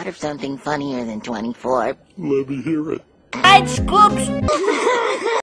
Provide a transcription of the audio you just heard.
thought of something funnier than 24. Let me hear it. Hi, Scoops?